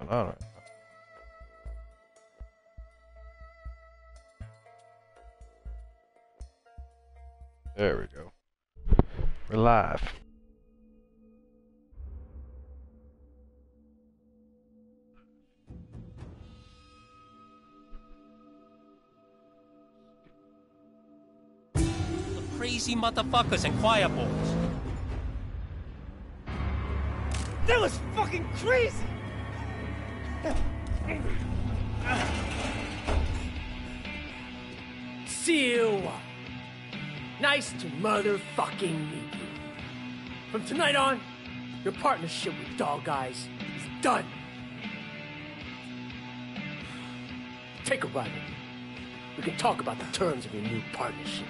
going on right now. There we go. We're live. The crazy motherfuckers and choir boys. That was fucking crazy! Siwa. Nice to motherfucking meet you. From tonight on, your partnership with Dog Eyes is done. Take a ride. We can talk about the terms of your new partnership.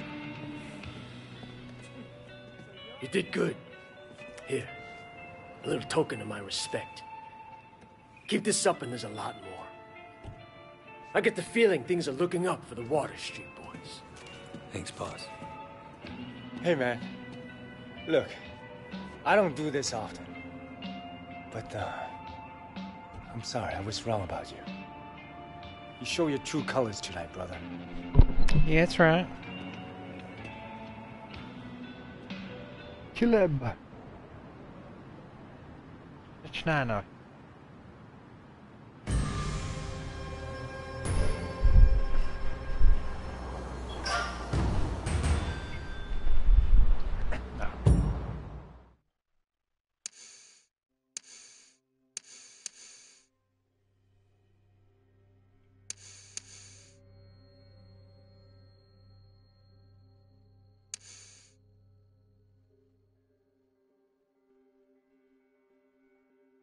You did good. Here, a little token of my respect. Keep this up and there's a lot more. I get the feeling things are looking up for the Water Street boys. Thanks, boss. Hey, man. Look, I don't do this often. But, uh, I'm sorry, I was wrong about you. You show your true colors tonight, brother. Yeah, that's right. Caleb. Zaczynano.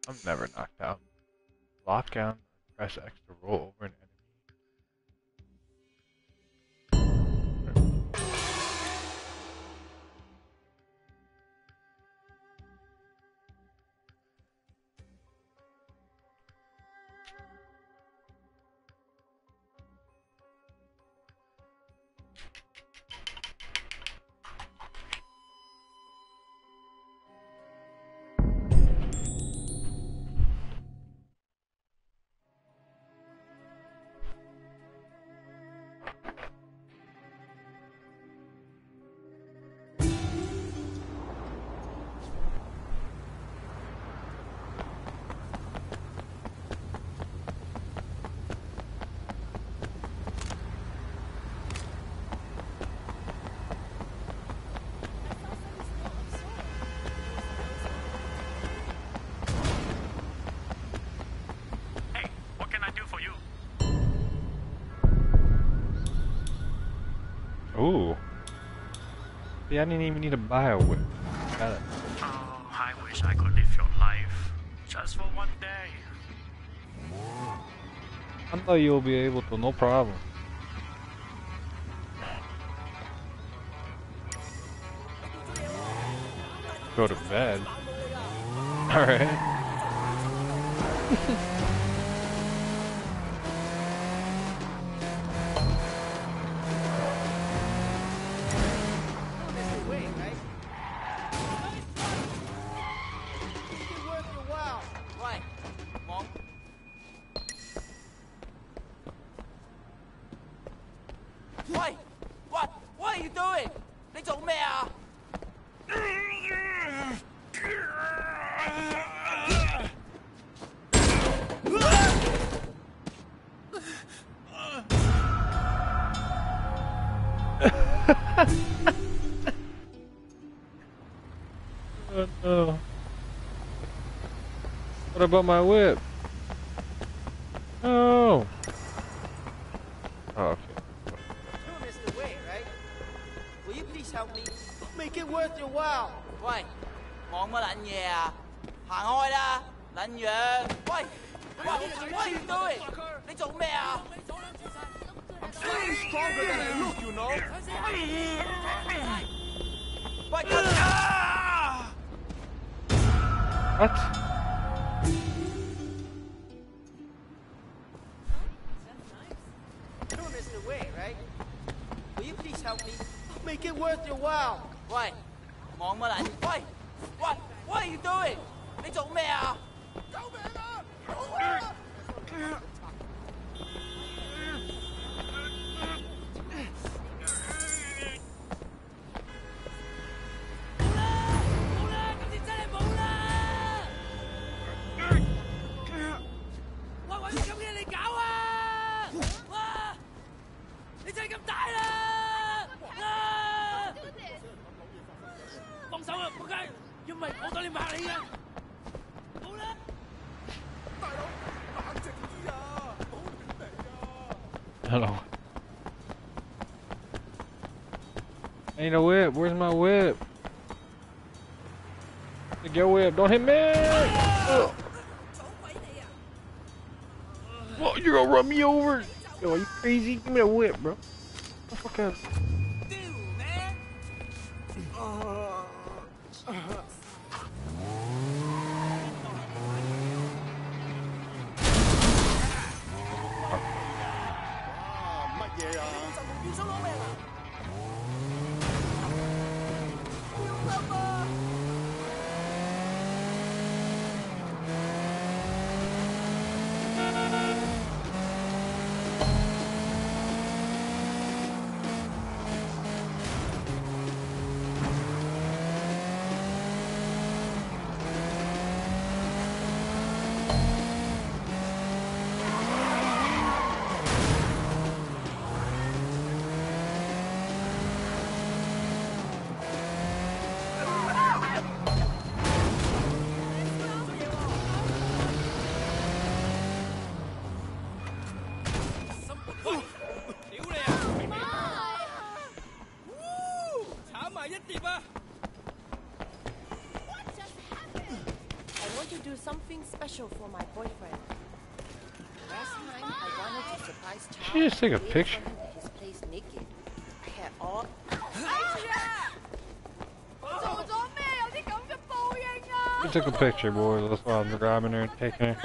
I'm never knocked out. Lockdown, press X to roll over an enemy. See, I didn't even need to buy a whip. Got it. Oh, I wish I could live your life. Just for one day. I know you'll be able to, no problem. Go to bed. Alright. about my whip? 你真係咁大啦！啊！放手啊，仆街！要唔係我當你嚇你㗎。好啦，大佬冷靜啲啊，唔好亂嚟啊！Hello. I a whip. Where's my whip? Get your whip. Don't hit me! Ah! You're gonna run me over! Crazy? Give me a whip, bro. What the fuck Let's take a picture. We took a picture, boys. That's why I'm grabbing her and taking her.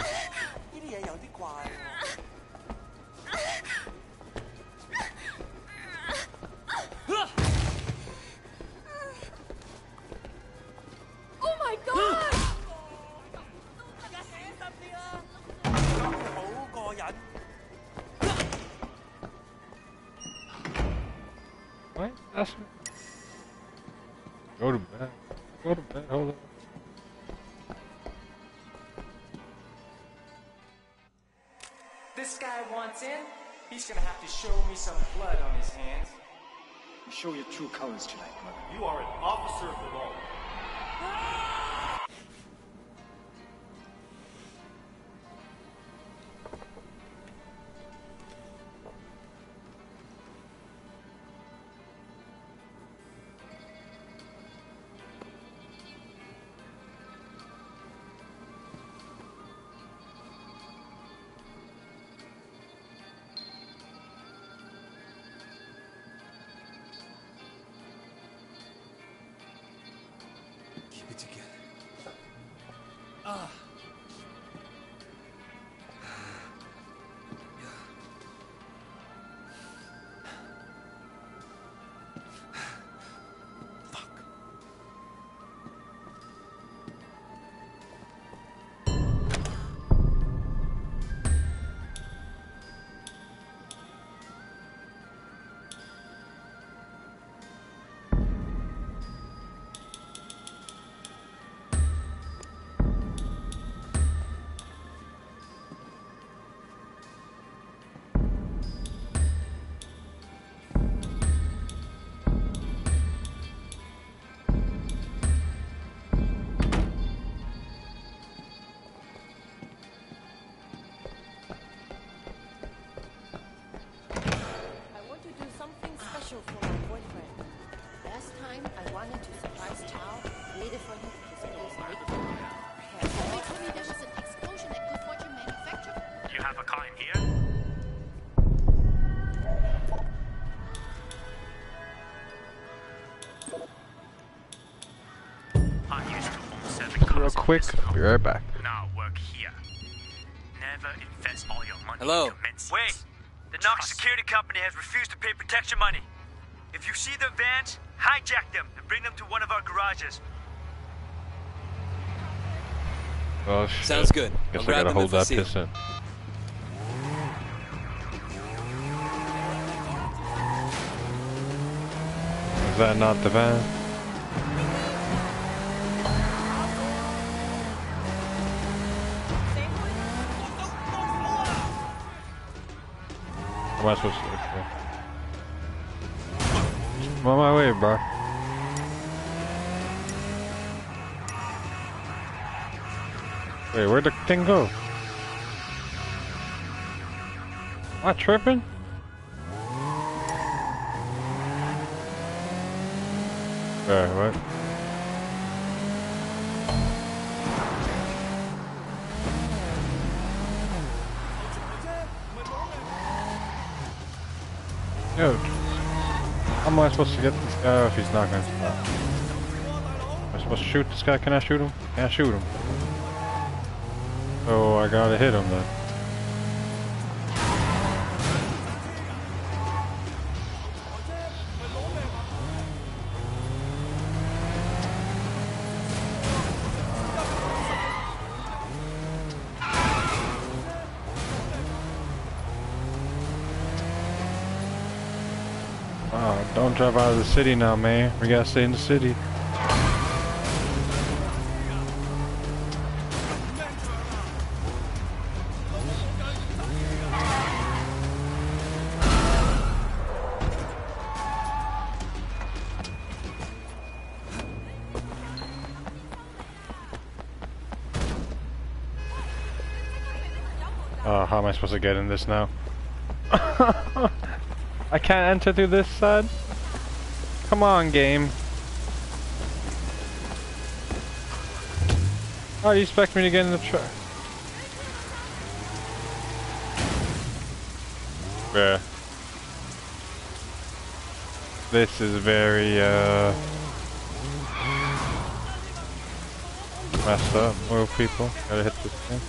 Quick. this town. Be right back. Now work here. Never invest all your money Hello. in commencements. Wait. The Knox Security Company has refused to pay protection money. If you see their vans, hijack them and bring them to one of our garages. Oh shit. Sounds good. Guess I'll I gotta hold if I that see 'em. piss in. Is that not the van? Am I supposed to? Okay. I'm on my way, bro. Wait, where'd the thing go? Am I tripping? Alright, what? Supposed to get this guy if he's not gonna stop? Am I supposed to shoot this guy? Can I shoot him? Can I shoot him? Oh, I gotta hit him then. Drive out of the city now, man. We gotta stay in the city. Oh, how am I supposed to get in this now? I can't enter through this side? Come on, game. Oh, you expect me to get in the truck? Yeah. This is very, uh... Messed up. Move people. Gotta hit this thing.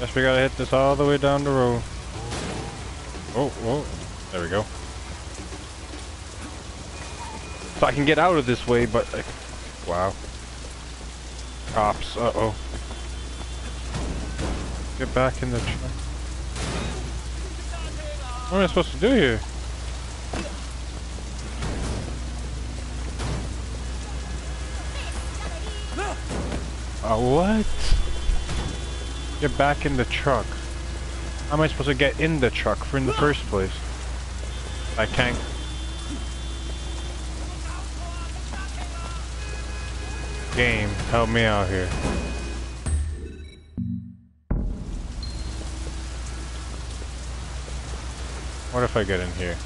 Guess we gotta hit this all the way down the road. Oh, whoa. There we go. So I can get out of this way, but... Like, wow. Cops, uh-oh. Get back in the truck. What am I supposed to do here? Oh, what? Get back in the truck. How am I supposed to get in the truck for in the first place? I can't. Game, help me out here. What if I get in here?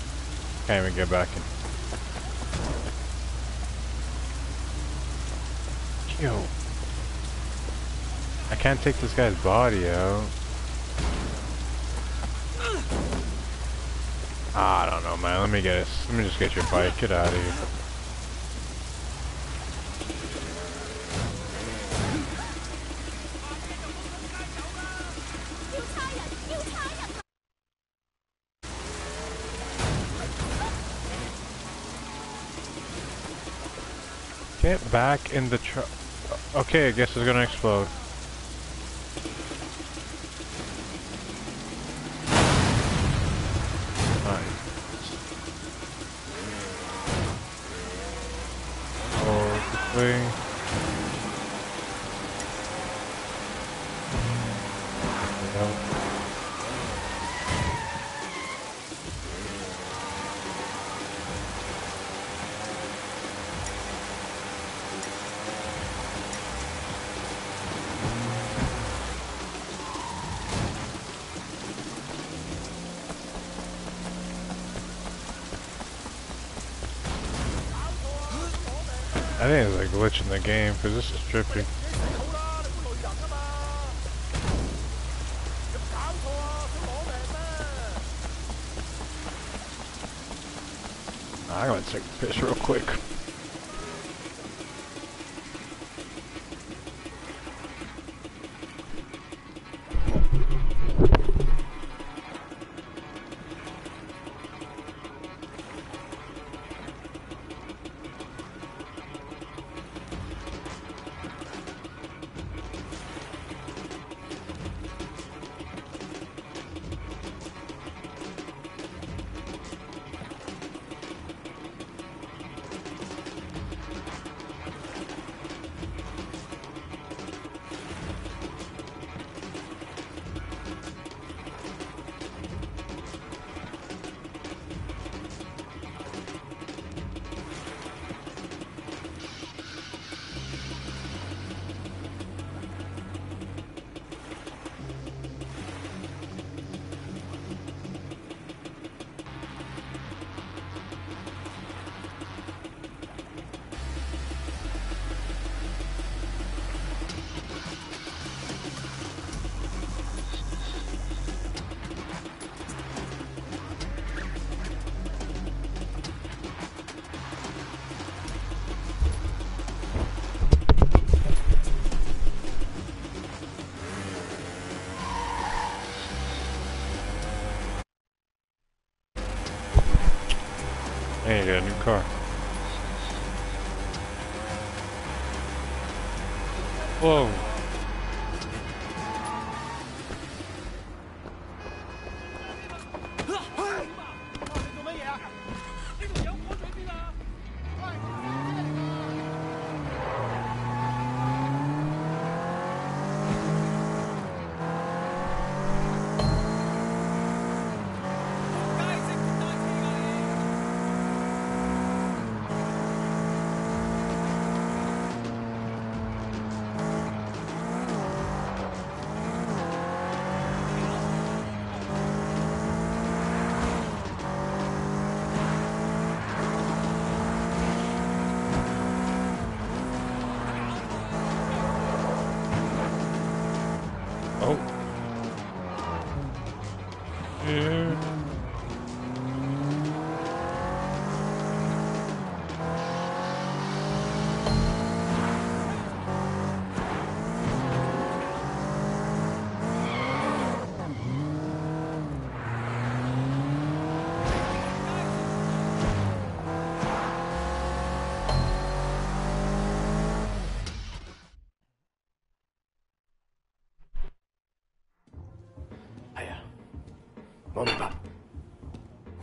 Can't even get back in. Yo. I can't take this guy's body out. I don't know, man. Let me get it. Let me just get your bike. Get out of here. Get back in the truck. Okay, I guess it's gonna explode. Because this is trippy. I'm gonna take a piss real quick.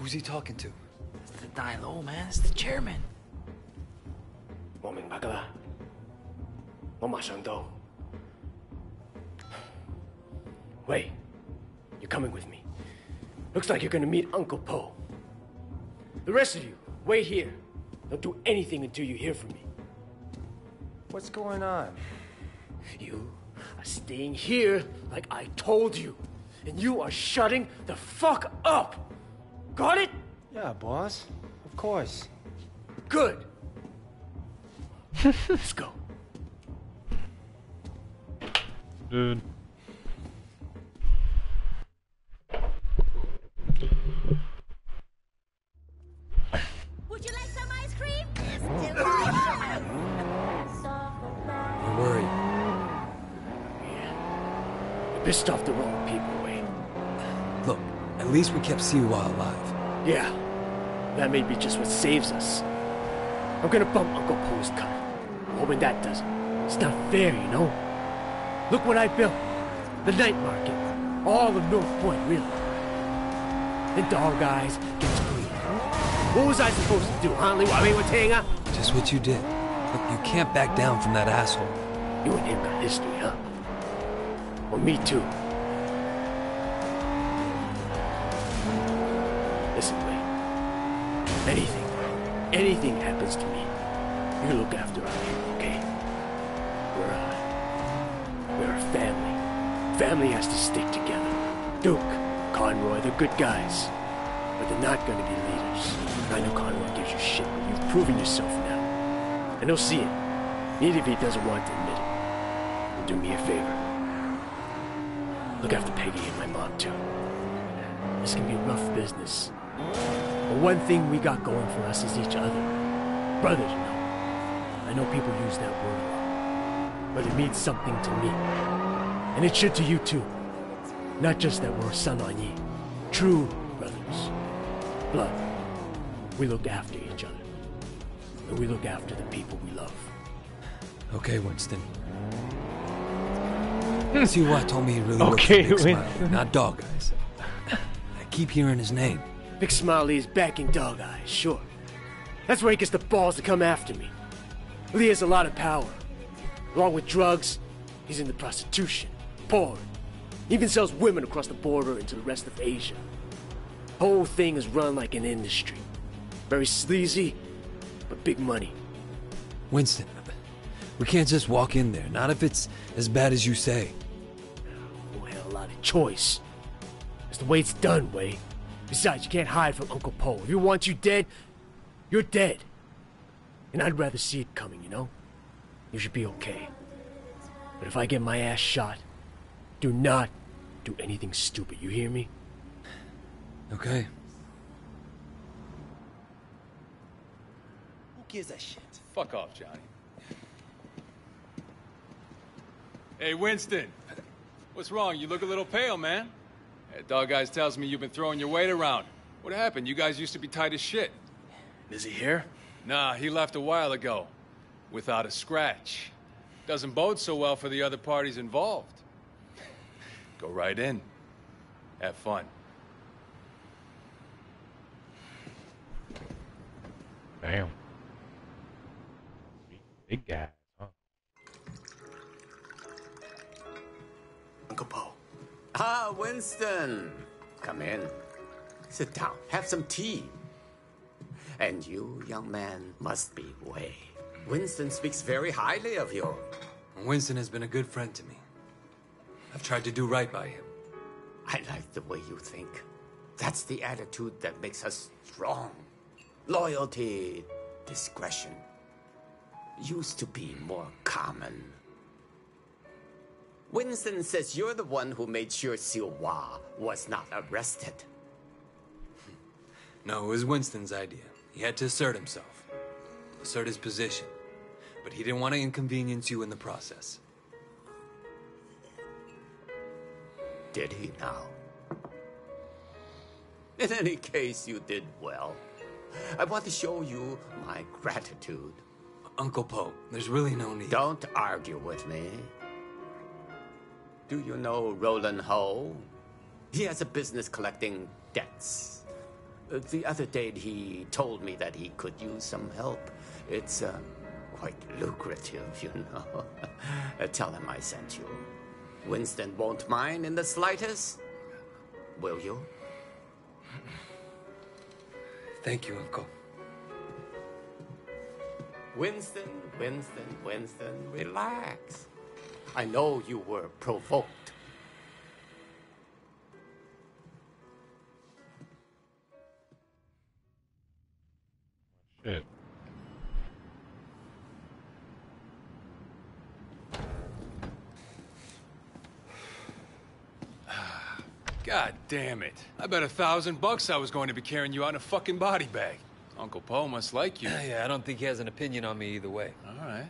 Who's he talking to? It's the die low, man. It's the chairman. 我明白噶啦，我马上到。Wait, you're coming with me. Looks like you're gonna meet Uncle Poe. The rest of you, wait here. Don't do anything until you hear from me. What's going on? You are staying here like I told you. And you are shutting the fuck up. Got it? Yeah, boss. Of course. Good. Let's go. Dude. Would you like some ice cream? Don't worry. You pissed off the wrong people, Wayne. Look, at least we kept Siwa alive. Yeah. That may be just what saves us. I'm gonna bump Uncle Po's cut. Hoping that does it. It's not fair, you know? Look what I built. The night market. All of North Point, really. The dog eyes gets green. What was I supposed to do, huh? Liwawe Watenga? Just what you did. Look, you can't back down from that asshole. You and him got history, huh? Well, me too. Anything happens to me, you look after here, okay? We're a, we're a family. Family has to stick together. Duke, Conroy, they're good guys, but they're not gonna be leaders. I know Conroy gives you shit, but you've proven yourself now, and he'll see it, even if he doesn't want to admit it. Do me a favor. Look after Peggy and my mom, too. This can be rough business. But one thing we got going for us is each other. Brothers, you know. I know people use that word a lot. But it means something to me. And it should to you, too. Not just that we're Sun On Yee. True brothers. Blood. We look after each other. And we look after the people we love. Okay, Winston. Siwa told me he really worked Okay, for Big Smile, Winston. not Dog Eyes. I keep hearing his name. Big Smile Lee is backing Dog Eyes, sure. That's where he gets the balls to come after me. Lee has a lot of power. Along with drugs, he's into prostitution, porn. He even sells women across the border into the rest of Asia. Whole thing is run like an industry. Very sleazy, but big money. Winston, we can't just walk in there, not if it's as bad as you say. Don't have a lot of choice. It's the way it's done, Wei. Besides, you can't hide from Uncle Po. If he wants you dead, you're dead. And I'd rather see it coming, you know? You should be okay. But if I get my ass shot, do not do anything stupid. You hear me? Okay. Who gives a shit? Fuck off, Johnny. Hey, Winston. What's wrong? You look a little pale, man. Hey, Dog Eyes tells me you've been throwing your weight around. What happened? You guys used to be tight as shit. Is he here? Nah, he left a while ago. Without a scratch. Doesn't bode so well for the other parties involved. Go right in. Have fun. Damn. Big guy. Huh? Uncle Po. Ah, Winston. Come in. Sit down. Have some tea. And you, young man, must be Wei. Winston speaks very highly of you. Winston has been a good friend to me. I've tried to do right by him. I like the way you think. That's the attitude that makes us strong. Loyalty, discretion. Used to be more common. Winston says you're the one who made sure Siwa was not arrested. No, it was Winston's idea. He had to assert himself, assert his position. But he didn't want to inconvenience you in the process. Did he now? In any case, you did well. I want to show you my gratitude. Uncle Po, there's really no need. Don't argue with me. Do you know Roland Ho? He has a business collecting debts. Uh, the other day, he told me that he could use some help. It's uh, quite lucrative, you know. uh, tell him I sent you. Winston won't mind in the slightest. Will you? Thank you, Uncle. Winston, Winston, Winston, relax. I know you were provoked. Shit. God damn it. I bet a thousand bucks I was going to be carrying you out in a fucking body bag. Uncle Po must like you. Yeah, I don't think he has an opinion on me either way. All right.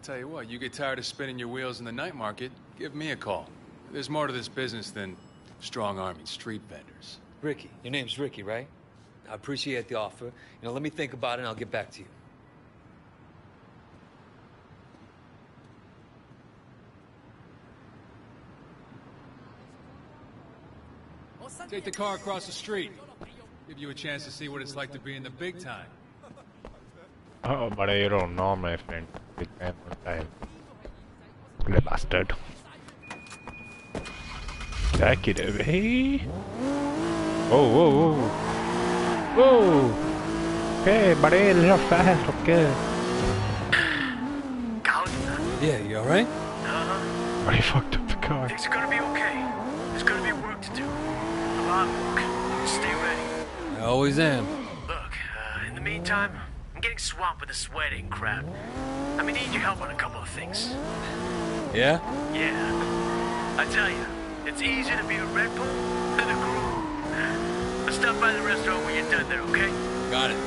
I tell you what, you get tired of spinning your wheels in the night market, give me a call. There's more to this business than strong-arming street vendors. Ricky, your name's Ricky, right? I appreciate the offer. You know, let me think about it and I'll get back to you. Take the car across the street. Give you a chance to see what it's like to be in the big time. Oh, but you don't know, my friend. Big man one time. The bastard. Take it away. Whoa, whoa, whoa. Whoa! Okay, buddy, a little fast, okay. Yeah, you alright? Uh-huh. Already fucked up the car. Things are gonna be okay. There's gonna be work to do. A lot of work. Stay ready. I always am. Look, uh, in the meantime, I'm getting swamped with this wedding crap. I'm gonna need your help on a couple of things. Yeah? Yeah. I tell you, it's easier to be a Red Pole than a groom. Let's stop by the restaurant when you're done there, okay? Got it.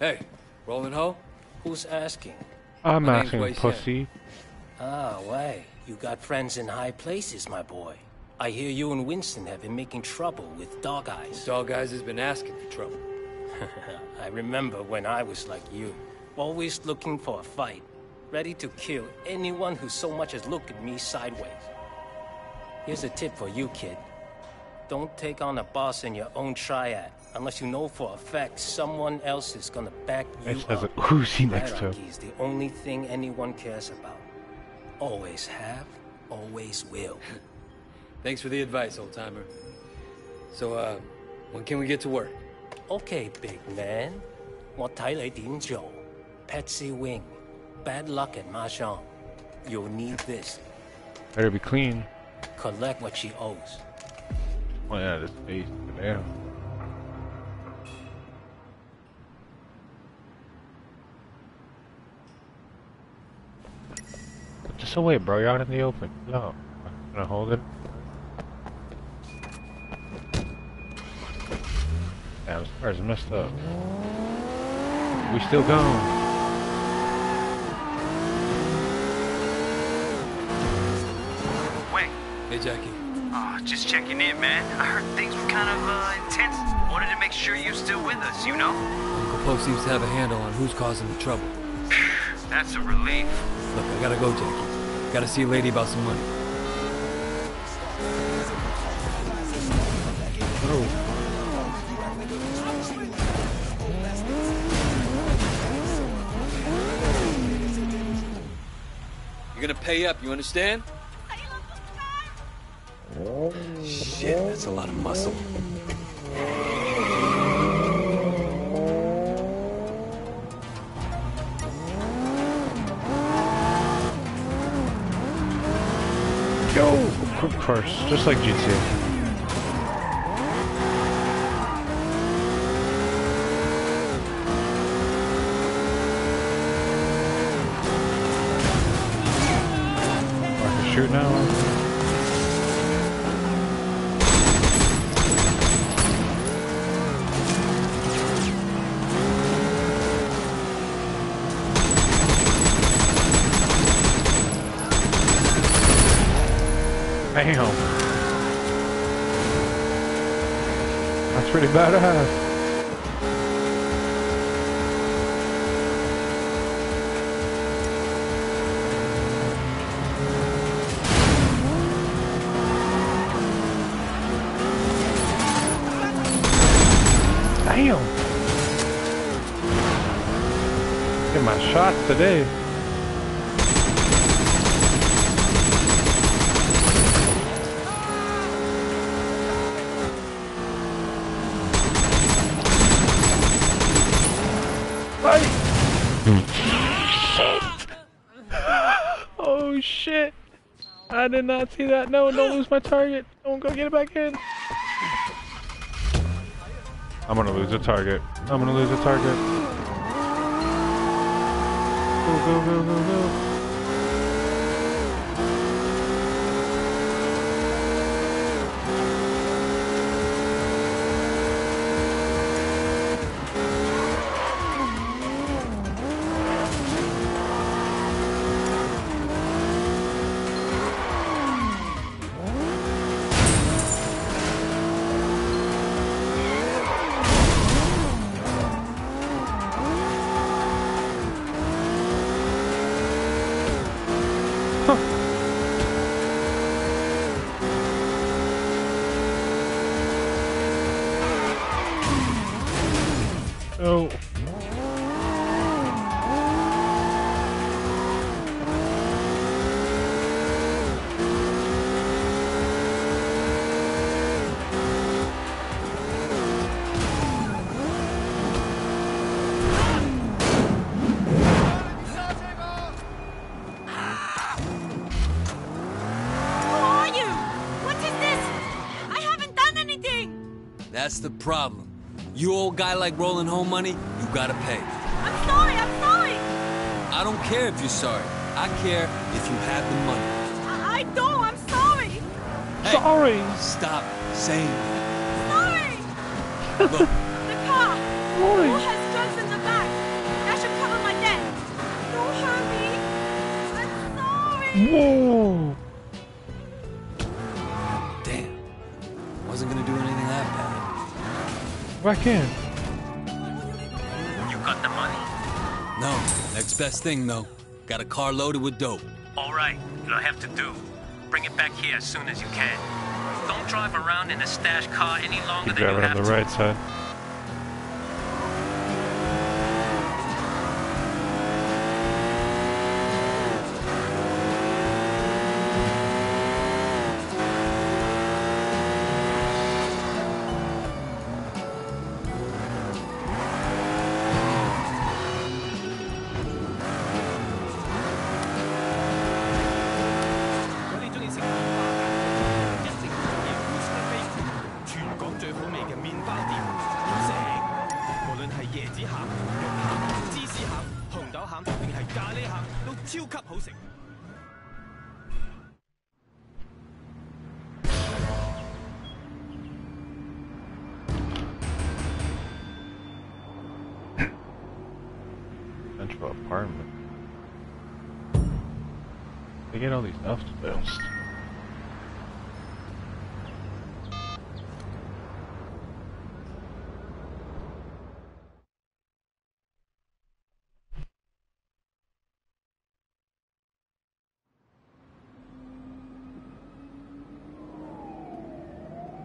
Hey, Roland Ho? Who's asking? I'm My asking, pussy. Ah, Wei, you got friends in high places, my boy. I hear you and Winston have been making trouble with Dog Eyes. Dog Eyes has been asking for trouble. I remember when I was like you, always looking for a fight, ready to kill anyone who so much as looked at me sideways. Here's a tip for you, kid. Don't take on a boss in your own triad unless you know for a fact someone else is gonna back you It has a up. Uzi next to him. Hierarchy is the only thing anyone cares about. Always have, always will. Thanks for the advice, old timer. So, uh, when can we get to work? Okay, big man. 我睇你点做. Patsy Wing. Bad luck at Mahjong. You'll need this. Better be clean. Collect what she owes. Oh yeah, this face. Damn. So wait, bro. You're out in the open. No. I'm gonna hold it. Damn, this car's messed up. We still going. Wait. Hey, Jackie. Oh, just checking in, man. I heard things were kind of uh, intense. Wanted to make sure you're still with us, you know? Uncle Po seems to have a handle on who's causing the trouble. That's a relief. Look, I gotta go, Jackie. Gotta see a lady about some money. Oh. You're gonna pay up, you understand? Shit, that's a lot of muscle. Course, just like GTA. Shots today. Oh shit! I did not see that. No, don't lose my target. Don't go get it back in. I'm gonna lose a target. I'm gonna lose a target. Go, go, go, go, go. That's the problem. You old guy like Roland Ho money, you gotta pay. I'm sorry. I'm sorry. I don't care if you're sorry. I care if you have the money. I, I don't. I'm sorry. Hey, Sorry. Stop saying that. Sorry. Look, Back in. You got the money? No, next best thing though. Got a car loaded with dope. All right, you'll have to do. Bring it back here as soon as you can. Don't drive around in a stash car any longer Keep than you driving have on the to. right side.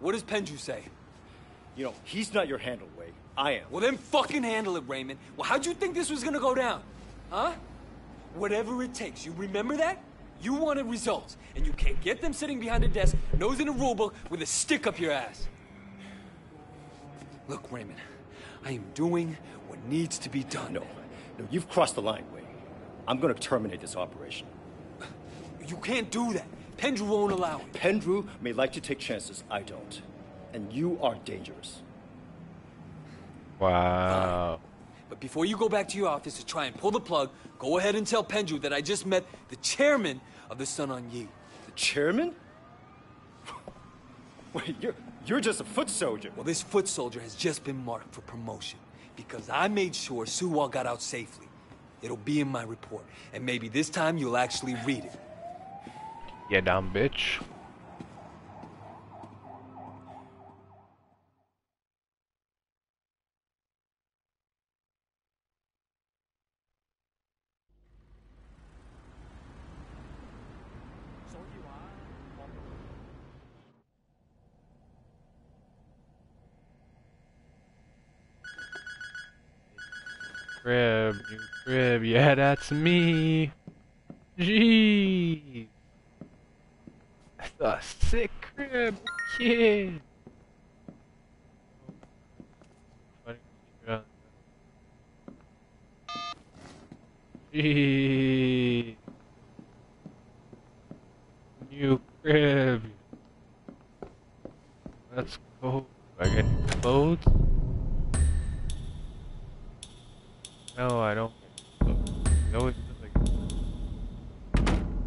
What does Pendrew say? You know, he's not your handle, Wei. I am. Well, then fucking handle it, Raymond. Well, how'd you think this was gonna go down? Huh? Whatever it takes. You remember that? You wanted results, and you can't get them sitting behind a desk, nose in a rulebook, with a stick up your ass. Look, Raymond, I am doing what needs to be done. No, no, you've crossed the line, Wei. I'm gonna terminate this operation. You can't do that. Pendrew won't allow it. Pendrew may like to take chances, I don't. And you are dangerous. Wow. Fine. But before you go back to your office to try and pull the plug, go ahead and tell Pendrew that I just met the chairman of the Sun On Yee. The chairman? Wait, you're, you're just a foot soldier. Well, this foot soldier has just been marked for promotion because I made sure Suwa got out safely. It'll be in my report, and maybe this time you'll actually read it. Yeah, dumb bitch. Crib, new crib, yeah, that's me. Jeez. A sick crib, kid. Jeez. New crib. Let's go. I get new clothes. No, I don't. No, it's like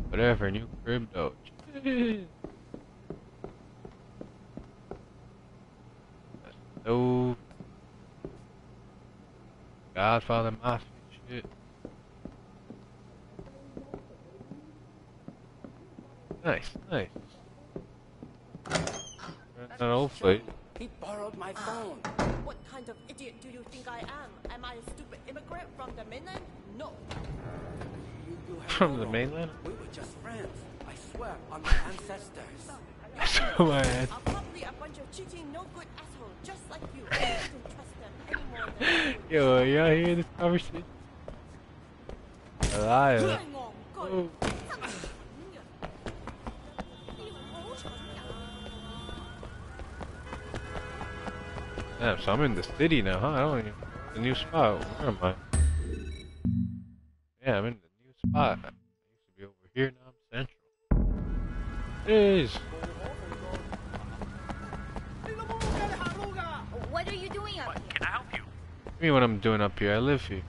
whatever. New crib though. No. Godfather Mafia shit. Nice, nice. An old place. He borrowed my phone. Ah. What kind of idiot do you think I am? Am I a stupid immigrant from the mainland? No. You, you From the mainland? We were just friends. I swear on my ancestors. So my ass. Probably a bunch of cheating, no good assholes, just like you. I don't trust them anymore than. Yo, y'all hear this conversation? Liar. Oh. Damn, so I'm in the city now, huh? I don't even... The new spot. Where am I? Yeah, I'm in the new spot. I used to be over here, now I'm central. Jeez. What you? What do mean what I'm doing up here? I live here.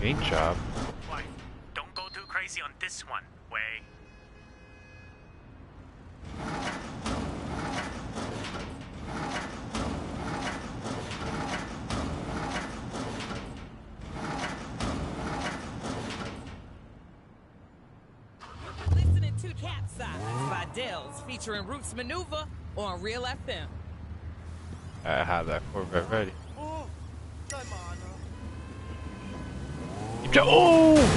Paint job. Why? Don't go too crazy on this one, Wei. Listening to Capsize by Dels featuring Roots Manuva on Real FM. I have that Corvette ready. Keep the- Oh!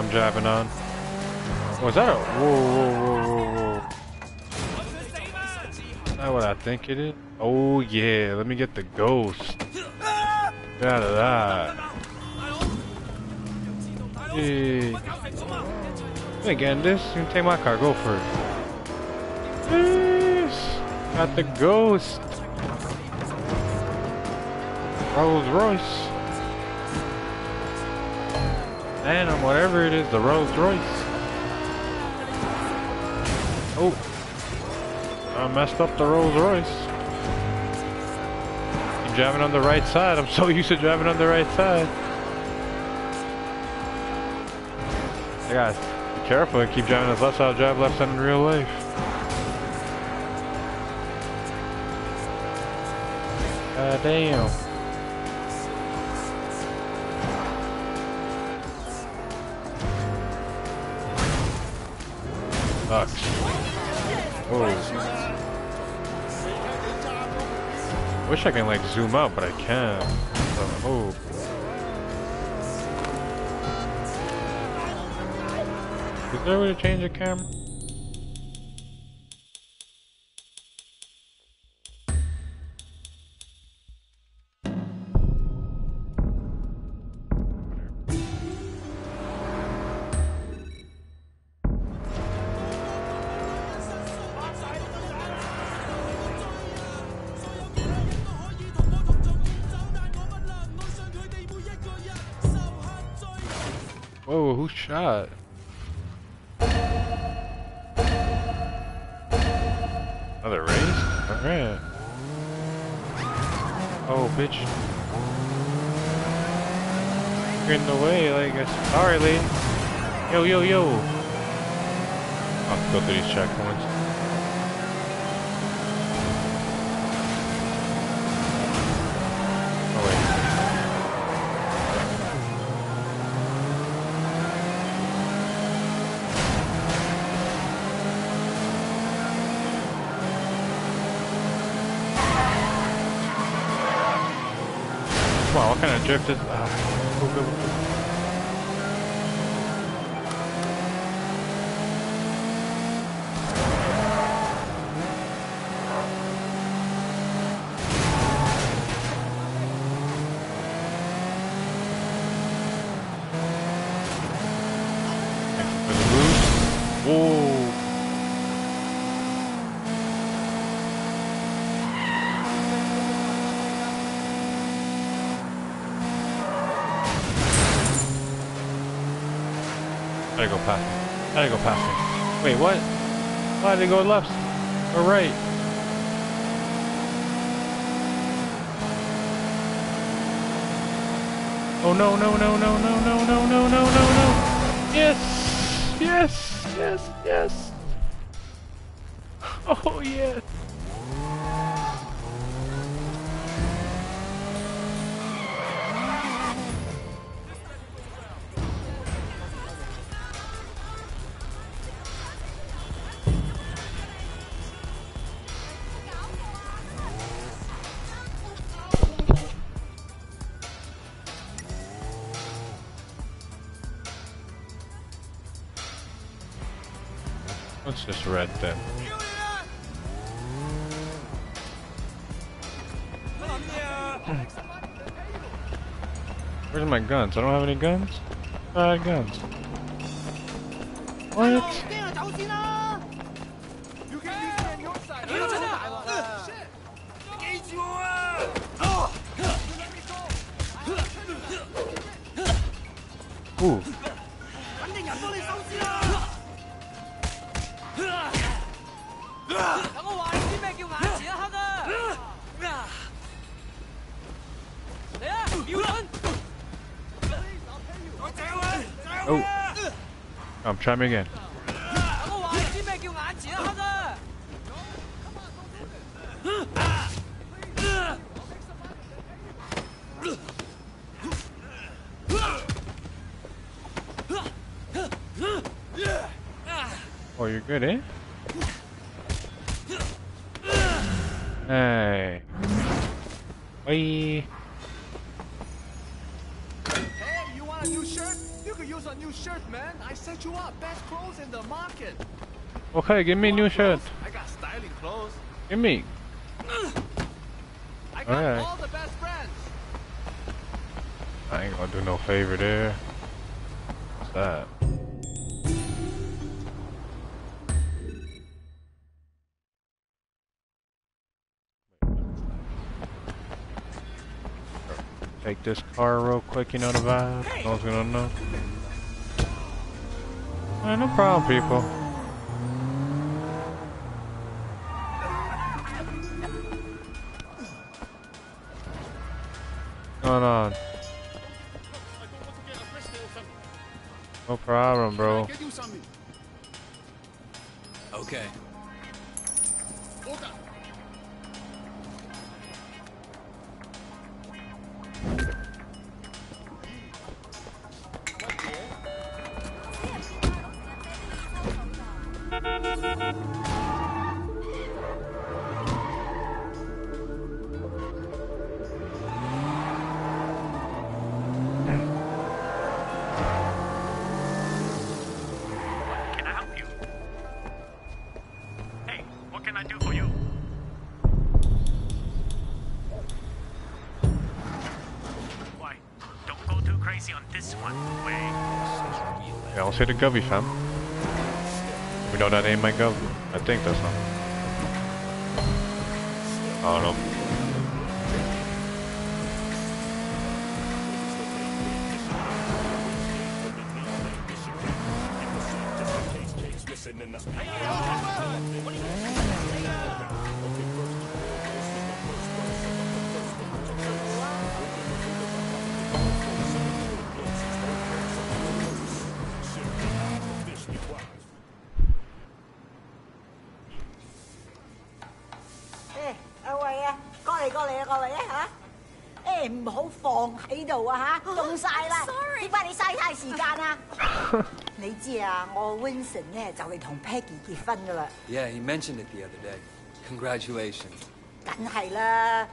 I'm driving on. Was that a whoa whoa whoa whoa whoa? That what I think it is? Oh yeah, let me get the ghost. Out of that. Hey. Hey, Gandis, you can take my car, go for it. Yes. Got the ghost. Rolls Royce. Phantom, whatever it is, the Rolls Royce. Oh. I messed up the Rolls Royce. I'm driving on the right side. I'm so used to driving on the right side. Hey guys, be careful and keep driving this left side. Drive left side in real life. Damn. Sucks. Oh. Wish I can like zoom out, but I can't. Oh. Is there a way to change the camera? On, what kind of drift is... Ah, go, go, go. For the boost. Whoa. Gotta go past him. Gotta go past him. Wait, what? Why go left or right? Oh no no no no no no no no no no no! Yes! Yes! Yes! Yes! Oh yes! Just red then. Where's my guns? I don't have any guns? Had guns. What? Ooh. 等我話你知咩叫眼前一黑啊！嚟啊，瞄準！Oh. I'm trying again. 等我話你知咩叫眼前一黑啊！Oh, you're good, eh? Hey. Bye. Hey, you want a new shirt? You could use a new shirt, man. I set you up. Best clothes in the market. Okay, give me a new shirt. I got styling clothes. Give me. I got Alright. all the best friends. I ain't gonna do no favor there. What's that? Take this car real quick, you know the vibe? No one's gonna know. Alright, no problem, people. What's going on? No problem, bro. I'll say the Govy fam. Know that ain't my Gov. I think that's not. Oh, I don't know. 結婚噶啦，Yeah, he mentioned it the other day. Congratulations. 梗係啦，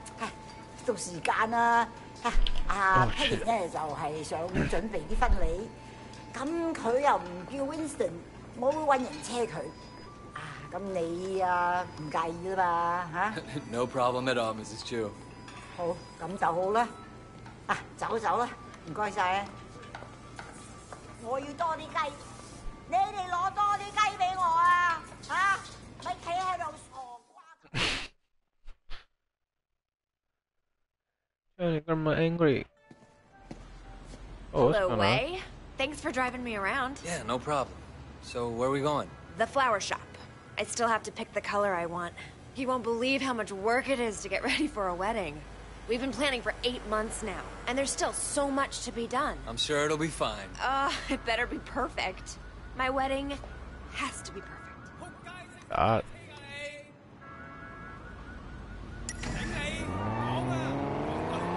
到時間啦。啊阿 Oh, Peggy 咧就係想準備啲婚禮，咁佢又唔叫 Vincent，我會揾人車佢。啊，咁你啊唔介意啦嘛嚇？no problem at all, Mrs. Chu. 好，咁就好啦。啊，走走啦，唔該晒啊！我要多啲雞，你哋攞多啲雞俾我啊！嚇，咪企喺度傻瓜。Johnny, grandma angry. Oh, Hello, Wei. Thanks for driving me around. Yeah, no problem. So, where are we going? The flower shop. I still have to pick the color I want. You won't believe how much work it is to get ready for a wedding. We've been planning for eight months now, and there's still so much to be done. I'm sure it'll be fine. Uh, it better be perfect. My wedding has to be perfect. God.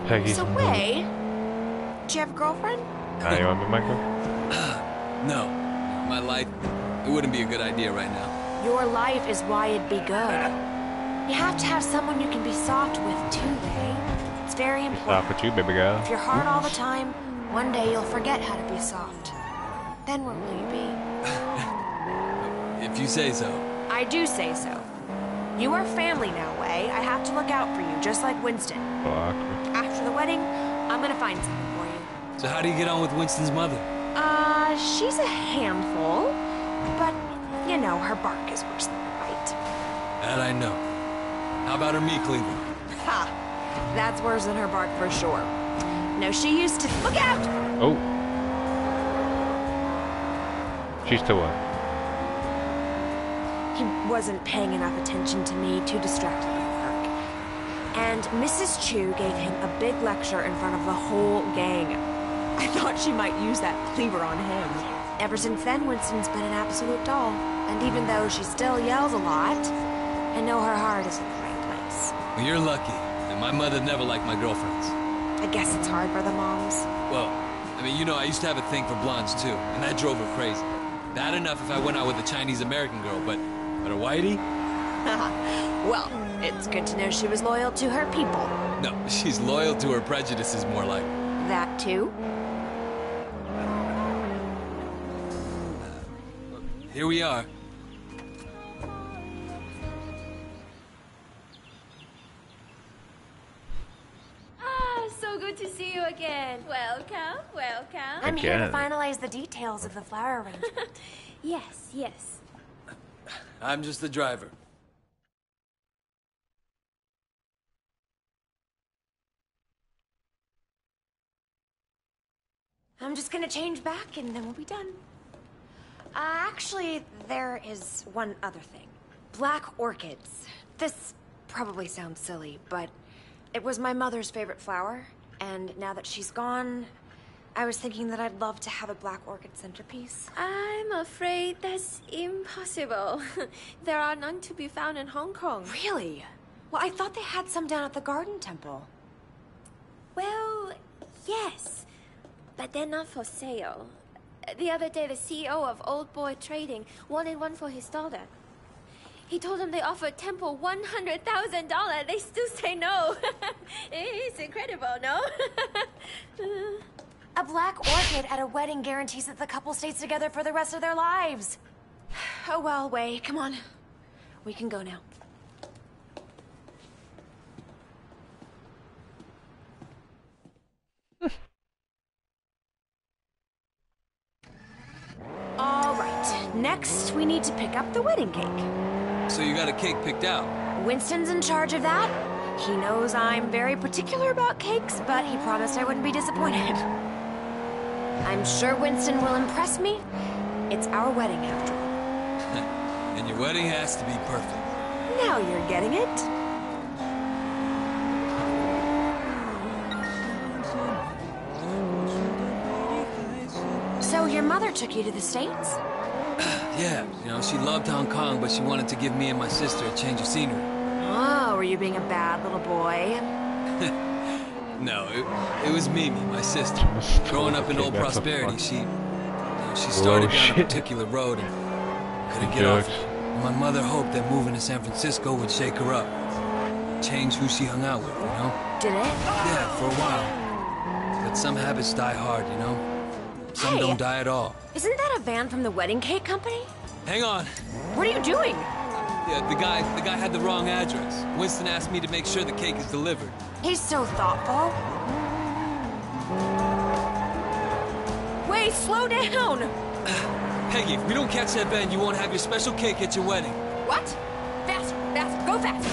Peggy. So, Wei, do you have a girlfriend? Nah, you want me, Michael? No. My life, it wouldn't be a good idea right now. Your life is why it'd be good. You have to have someone you can be soft with, too, Wei. It's very important. Soft with you, baby girl. If you're hard all the time, one day you'll forget how to be soft. Then where will you be? If you say so. I do say so. You are family now, Wei. I have to look out for you, just like Winston. Fuck. After the wedding, I'm gonna find something for you. So, how do you get on with Winston's mother? Uh, she's a handful, but you know, her bark is worse than her bite. That I know. How about her meat cleaver? Ha! That's worse than her bark for sure. No, she used to. Look out! Oh. She's to what? He wasn't paying enough attention to me, too distracted with work. And Mrs. Chu gave him a big lecture in front of the whole gang. I thought she might use that cleaver on him. Ever since then, Winston's been an absolute doll. And even though she still yells a lot, I know her heart is in the right place. Well, you're lucky. And my mother never liked my girlfriends. I guess it's hard for the moms. Well, I mean, you know, I used to have a thing for blondes too, and that drove her crazy. Bad enough if I went out with a Chinese American girl, but but a whitey? well, it's good to know she was loyal to her people. No, she's loyal to her prejudices more like. That too? Here we are. Ah, so good to see you again. Welcome, welcome. I'm here to finalize the details of the flower arrangement. Yes, yes. I'm just the driver. I'm just gonna change back and then we'll be done. Uh, actually, there is one other thing. Black orchids. This probably sounds silly, but it was my mother's favorite flower, and now that she's gone, I was thinking that I'd love to have a black orchid centerpiece. I'm afraid that's impossible. there are none to be found in Hong Kong. Really? Well, I thought they had some down at the Garden Temple. Well, yes, but they're not for sale. The other day, the CEO of Old Boy Trading wanted one for his daughter. He told them they offered Temple $100,000. They still say no. it's incredible, no? A black orchid at a wedding guarantees that the couple stays together for the rest of their lives. Oh well, Wei, come on. We can go now. All right, next we need to pick up the wedding cake. So you got a cake picked out. Winston's in charge of that. He knows I'm very particular about cakes, but he promised I wouldn't be disappointed. I'm sure Winston will impress me. It's our wedding after all. And your wedding has to be perfect. Now you're getting it. So your mother took you to the States? Yeah, you know, she loved Hong Kong, but she wanted to give me and my sister a change of scenery. Oh, were you being a bad little boy? No, it, it was Mimi, my sister. Growing up in Okay, old prosperity, she, you know, she started Oh, down a particular road and couldn't get off my mother hoped that moving to San Francisco would shake her up, change who she hung out with, you know? Did it? Yeah, for a while. But some habits die hard, you know? Some Hey. don't die at all. Isn't that a van from the wedding cake company? Hang on. What are you doing? Yeah, the guy, the guy had the wrong address. Winston asked me to make sure the cake is delivered. He's so thoughtful. Wait, slow down! Peggy, if we don't catch that van, you won't have your special cake at your wedding. What? Faster, faster, go fast!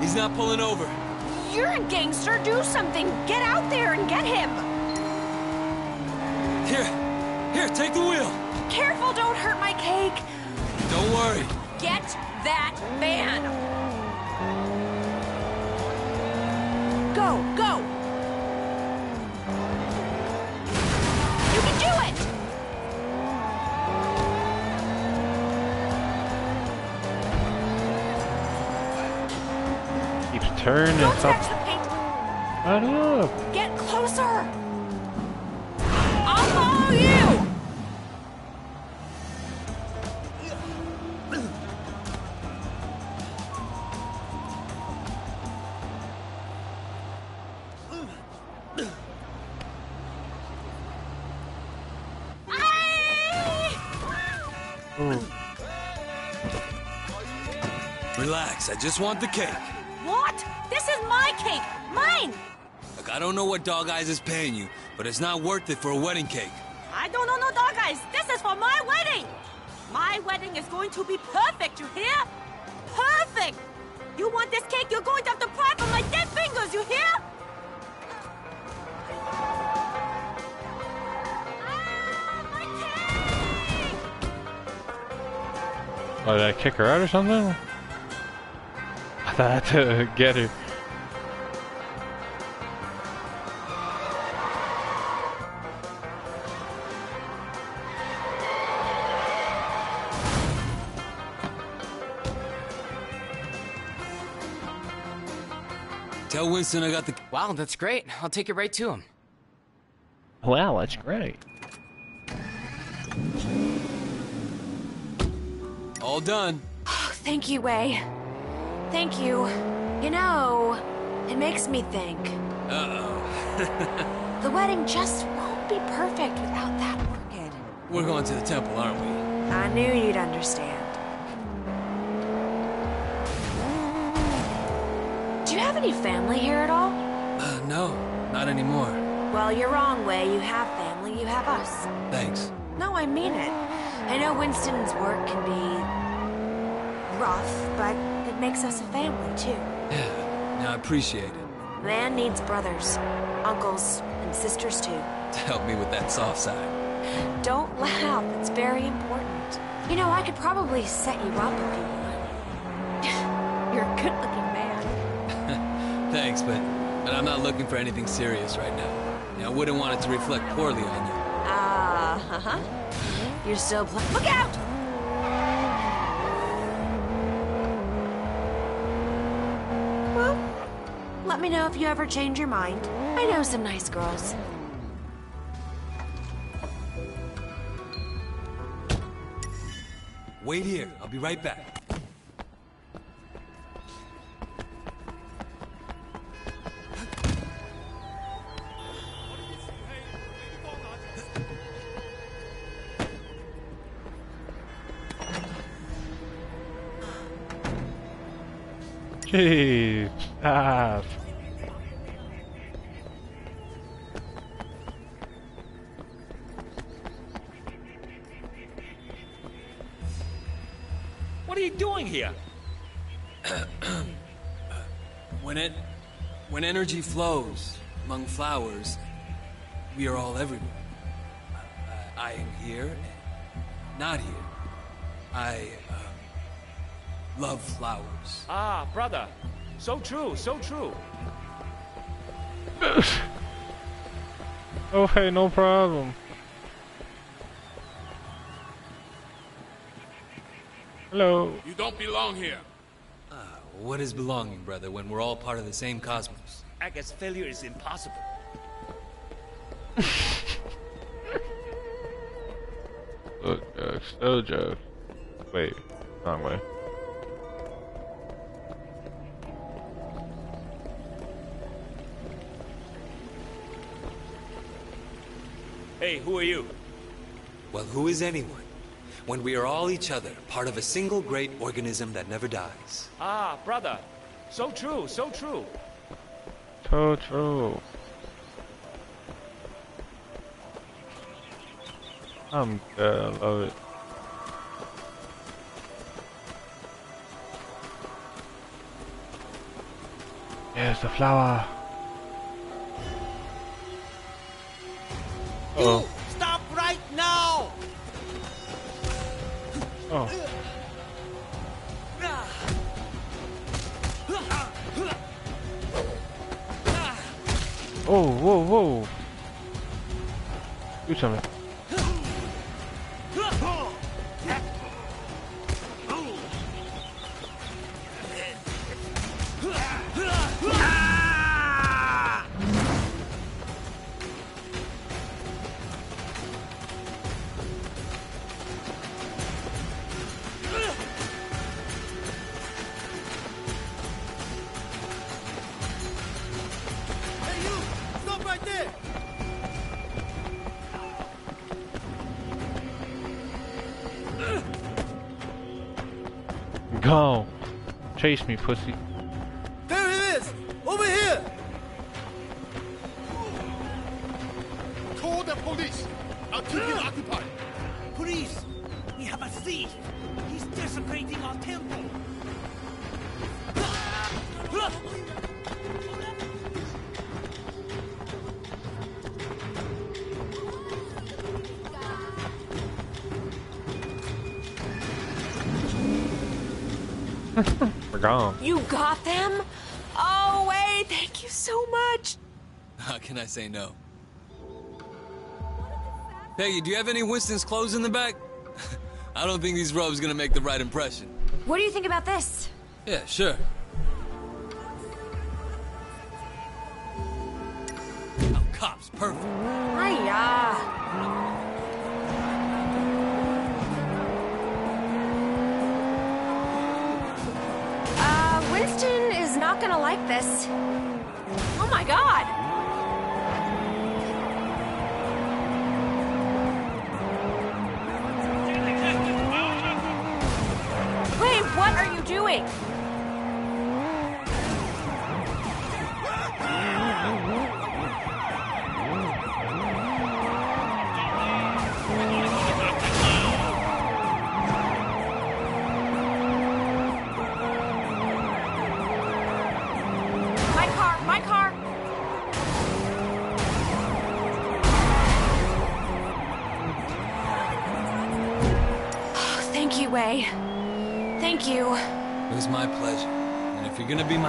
He's not pulling over. You're a gangster, do something! Get out there and get him! Here, here, take the wheel. Careful, don't hurt my cake! Don't worry. Get that van! Go, go! Keeps and Don't Stop. touch the paint! Shut up. Get closer! I'll follow you! Relax, I just want the cake. I don't know what Dog Eyes is paying you, but it's not worth it for a wedding cake. I don't know no dog eyes. This is for my wedding. My wedding is going to be perfect, you hear? Perfect! You want this cake, you're going to have to pry from my dead fingers, you hear? Oh, did I kick her out or something? I thought I had to get her. Tell Winston I got the. Wow, that's great. I'll take it right to him. Wow, that's great. All done. Oh, thank you, Wei. Thank you. You know, it makes me think. Uh oh. The wedding just won't be perfect without that orchid. We're going to the temple, aren't we? I knew you'd understand. Have any family here at all? Uh, no, not anymore. Well, you're wrong, Wei. You have family, you have us. Thanks. No, I mean it. I know Winston's work can be rough, but it makes us a family, too. Yeah, now I appreciate it. Man needs brothers, uncles, and sisters, too. To help me with that soft side. Don't laugh, it's very important. You know, I could probably set you up if you want. You're a good-looking. Thanks, but but I'm not looking for anything serious right now. I wouldn't want it to reflect poorly on you. Ah, uh-huh. You're still pl- Look out! Well, let me know if you ever change your mind. I know some nice girls. Wait here. I'll be right back. Jeez. Ah. What are you doing here? When it, when energy flows among flowers, we are all everywhere. I, I am here, not here. I uh, love flowers. Ah, brother. So true, so true. Okay, no problem. Hello. You don't belong here. Uh, what is belonging, brother, when we're all part of the same cosmos? I guess failure is impossible. Look, jokes. Still jokes. Wait, wrong way. Hey, who are you? Well, who is anyone? When we are all each other, part of a single great organism that never dies. Ah, brother. So true, so true. So true. I'm good. I love it. Yes, the flower. Oh. Stop right now! Oh. Oh, whoa, whoa. Do something. Go. Chase me, pussy. There he is! Over here! Call the police. I'll keep it occupied. Police! We have a thief! He's desecrating our temple! Ah! We're gone. You got them? Oh, Wei, thank you so much. How can I say no? Peggy, do you have any Winston's clothes in the back? I don't think these robes gonna make the right impression. What do you think about this? Yeah, sure. This.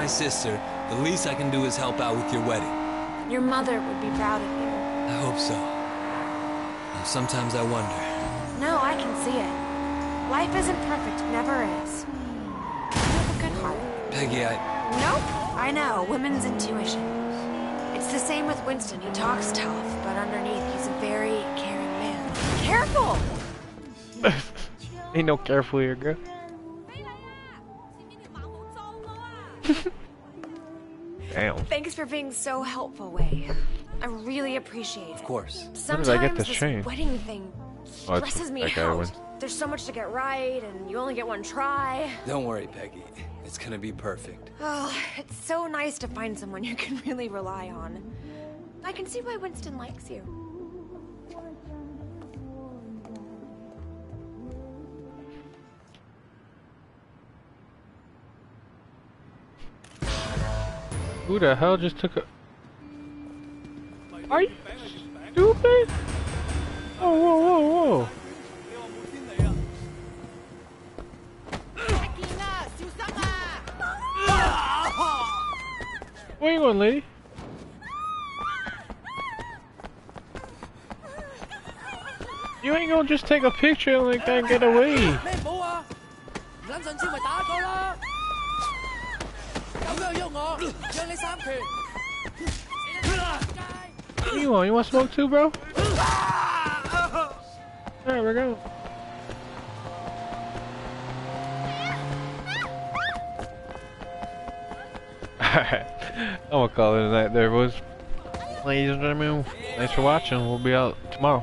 My sister, the least I can do is help out with your wedding. Your mother would be proud of you. I hope so. And sometimes I wonder. No, I can see it. Life isn't perfect, never is. You have a good heart. Peggy, I. Nope. I know, women's intuition. It's the same with Winston. He talks tough, but underneath he's a very caring man. Careful! Ain't no careful here, girl. Thanks for being so helpful, Wei. I really appreciate it. Of course. When Sometimes did I get this this train? wedding thing Oh, stresses me out. wins. There's so much to get right, and you only get one try. Don't worry, Peggy. It's gonna be perfect. Oh, it's so nice to find someone you can really rely on. I can see why Winston likes you. Who the hell just took a... Are you stupid? Oh, whoa, whoa, whoa. Where you going, lady? You ain't gonna just take a picture like that and get away. 咁样喐我，让你三拳。 What you want? You want smoke too, bro? Alright, we're going. Alright, I'm gonna call it a night there, boys. Ladies and gentlemen, thanks for watching. We'll be out tomorrow.